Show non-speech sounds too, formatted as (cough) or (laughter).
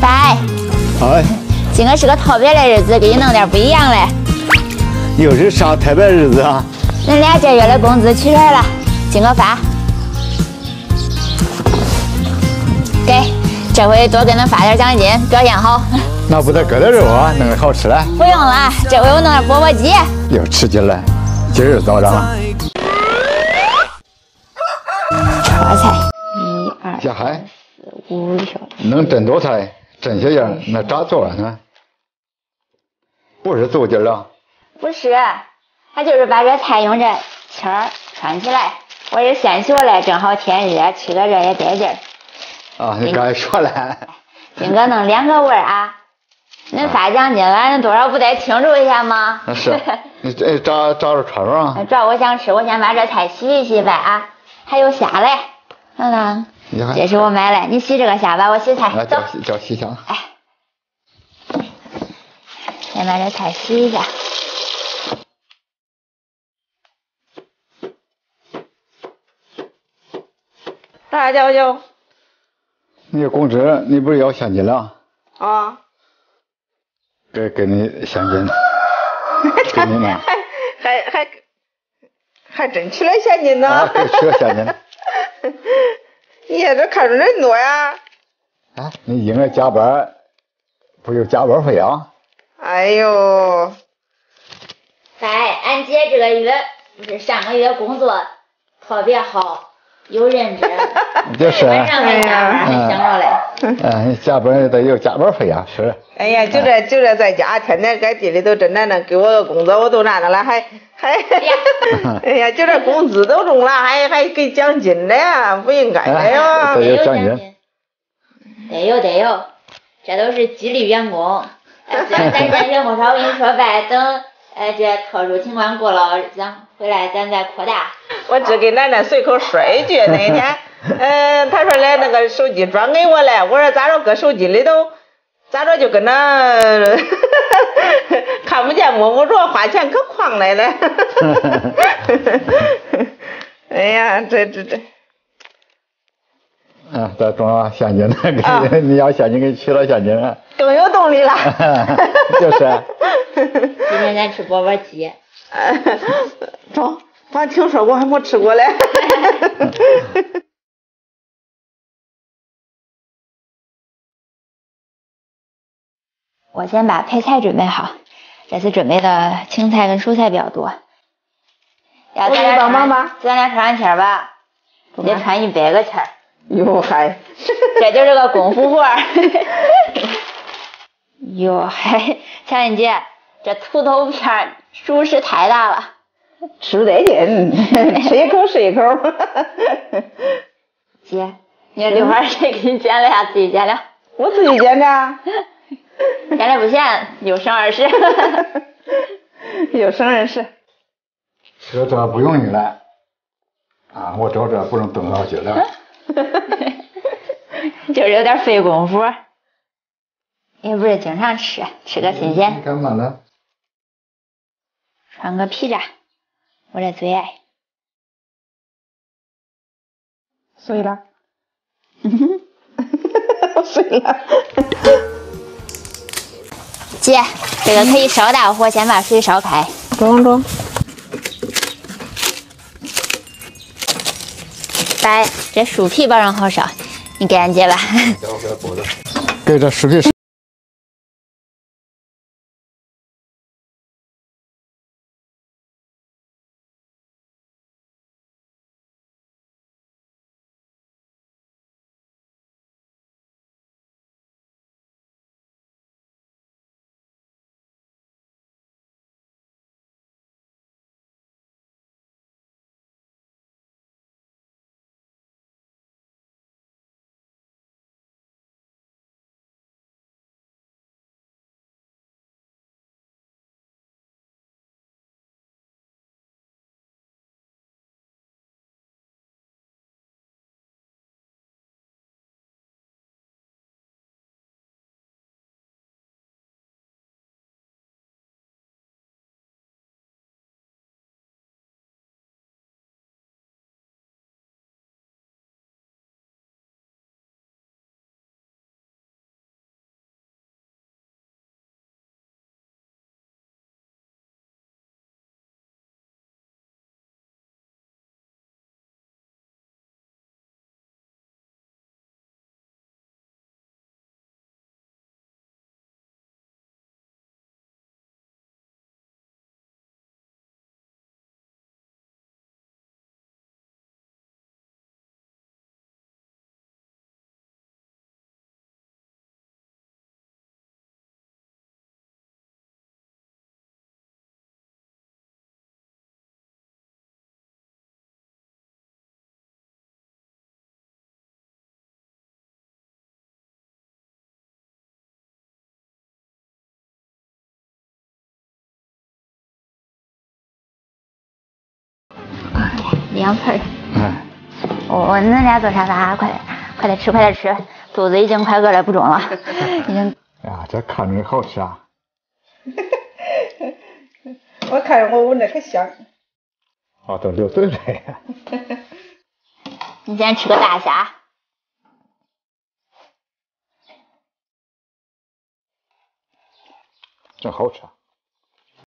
爸，哎，今个是个特别的日子，给你弄点不一样的。又是啥特别日子啊？恁俩这月的工资取出来了，今个发。给，这回多给恁发点奖金，表现好。(laughs) 那不得搁点肉啊，弄个好吃的。不用了，这回我弄点钵钵鸡。又吃鸡了，今儿早上？炒菜，一二小孩四五六。能真多菜，真些样，那咋做呢？不是做劲了。不是，他就是把这菜用这签儿穿起来。我是现学的，正好天热，吃个这也得劲儿。啊，你刚才说了。今个弄两个味儿啊！恁发奖金了，恁多少不得庆祝一下吗？那是。(laughs) 你这找找着穿上啊？主要我想吃，我先把这菜洗一洗呗啊！还有虾嘞，这是我买的，你洗这个虾吧，我洗菜。走，叫洗虾。哎，先把这菜洗一下。大舅舅，你工资你不是要现金了？啊。给给你现金，(laughs) 给你呢。还还还还真取了现金呢。啊，取了现金。(laughs) 你这看着人多呀。啊，你应该加班，不就加班费啊？哎呦。哎，俺姐这个月不是上个月工作特别好。有认真，(laughs) 就是晚上还加班，还想着嘞。嗯，加班得有加班费啊，是。哎呀，就这就这在家，天天搁地里头真的那给我个工作，我都那着了，还还。(laughs) 哎呀，就这工资都中了，还还给奖金呢，不应该的呀。得有奖金。得有得有，这都是激励员工。咱咱员工少，我跟你说呗，等呃这特殊情况过了，咱回来咱再扩大。我只给奶奶随口说一句，那一天，(laughs) 嗯，他说来那个手机转给我了，我说咋着搁手机里头，咋着就跟那 (laughs) 看不见摸不着，花钱可狂来了。(laughs) 哎呀，这这这。嗯，这中了现金了，给你要现金给取了现金了。更有动力了。就是。今天咱吃钵钵鸡。(laughs) 中。反正听说过，还没吃过嘞。(laughs) 我先把配菜准备好，这次准备的青菜跟蔬菜比较多。要给你帮忙吧？咱俩穿上签吧，得穿一百个签。哟嗨，这就是个功夫活。(laughs) 哟嗨，强欣姐，这土豆片属实太大了。吃不得劲，(laughs) 吃一口是一口。姐，你这刘海谁给你剪了呀？自己剪的？我自己剪的。(laughs) 剪的不嫌，又省二十。又省二十。这这不容易了。啊，我找这不能动脑筋了。(laughs) 就是有点费功夫。也不是经常吃，吃个新鲜。干嘛呢？穿个皮衩。我的最爱，碎了，(laughs) 碎了。姐，这个可以烧大火，先把水烧开。中中。把这树皮保证好烧，你给俺姐吧。给这树皮。两盆儿。哎，哦，恁俩做啥子？快点，快点吃，快点吃，肚子已经快饿了不中了，(laughs) 已经。哎呀，这看着好吃啊！(laughs) 我看着我闻着可香。啊，都流嘴了呀。(laughs) 你先吃个大虾。真好吃。啊。